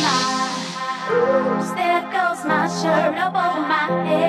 my, there goes my shirt up over my head.